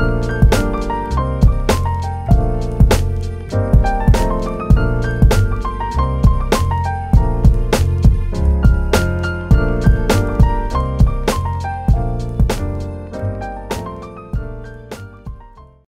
you